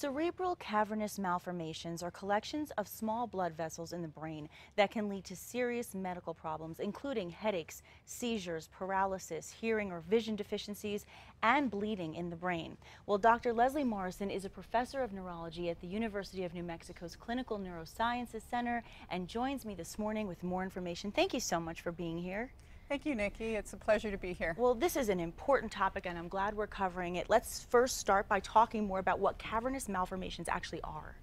Cerebral cavernous malformations are collections of small blood vessels in the brain that can lead to serious medical problems, including headaches, seizures, paralysis, hearing or vision deficiencies, and bleeding in the brain. Well, Dr. Leslie Morrison is a professor of neurology at the University of New Mexico's Clinical Neurosciences Center and joins me this morning with more information. Thank you so much for being here. Thank you, Nikki. It's a pleasure to be here. Well, this is an important topic, and I'm glad we're covering it. Let's first start by talking more about what cavernous malformations actually are.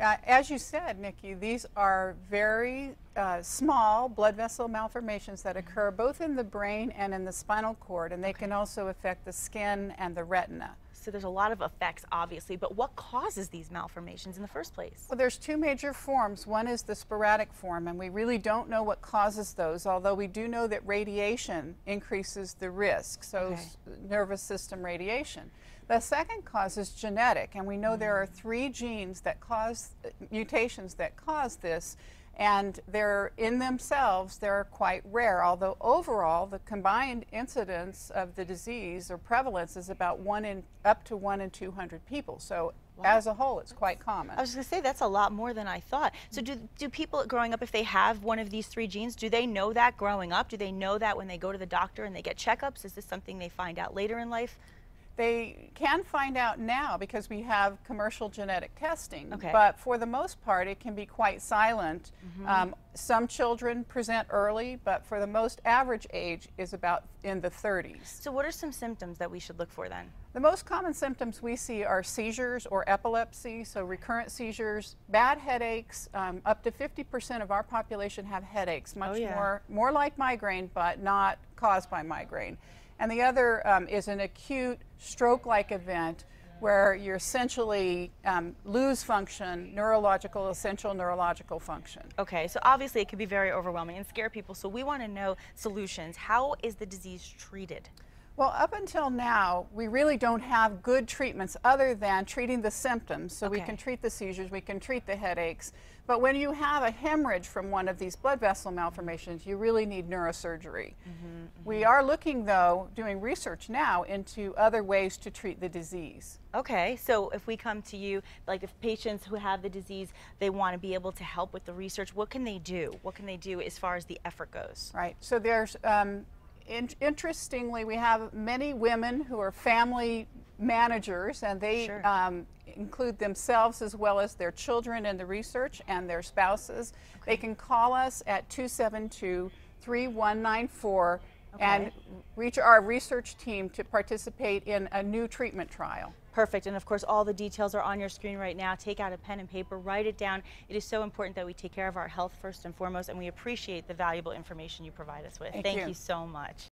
Uh, as you said, Nikki, these are very uh, small blood vessel malformations that occur both in the brain and in the spinal cord, and they okay. can also affect the skin and the retina. So there's a lot of effects, obviously, but what causes these malformations in the first place? Well, there's two major forms. One is the sporadic form, and we really don't know what causes those, although we do know that radiation increases the risk, so okay. nervous system radiation. The second cause is genetic, and we know mm -hmm. there are three genes that cause mutations that cause this and they're in themselves they're quite rare although overall the combined incidence of the disease or prevalence is about one in up to one in 200 people. So wow. as a whole it's quite common. I was going to say that's a lot more than i thought. So do, do people growing up if they have one of these three genes do they know that growing up? Do they know that when they go to the doctor and they get checkups? Is this something they find out later in life they can find out now because we have commercial genetic testing, okay. but for the most part, it can be quite silent. Mm -hmm. um, some children present early, but for the most average age is about in the 30s. So, what are some symptoms that we should look for then? The most common symptoms we see are seizures or epilepsy, so recurrent seizures, bad headaches. Um, up to 50% of our population have headaches, much oh, yeah. more more like migraine, but not caused by migraine. And the other um, is an acute stroke-like event where you essentially um, lose function, neurological, essential neurological function. Okay, so obviously it can be very overwhelming and scare people. So we want to know solutions. How is the disease treated? Well, up until now, we really don't have good treatments other than treating the symptoms. So okay. we can treat the seizures, we can treat the headaches. But when you have a hemorrhage from one of these blood vessel malformations, you really need neurosurgery. Mm -hmm, mm -hmm. We are looking, though, doing research now into other ways to treat the disease. Okay, so if we come to you, like if patients who have the disease, they want to be able to help with the research, what can they do? What can they do as far as the effort goes? Right, so there's um, in interestingly, we have many women who are family managers, and they sure. um, include themselves as well as their children in the research and their spouses. Okay. They can call us at 272 3194 okay. and reach our research team to participate in a new treatment trial. Perfect. And of course, all the details are on your screen right now. Take out a pen and paper, write it down. It is so important that we take care of our health first and foremost, and we appreciate the valuable information you provide us with. Thank, Thank you. you so much.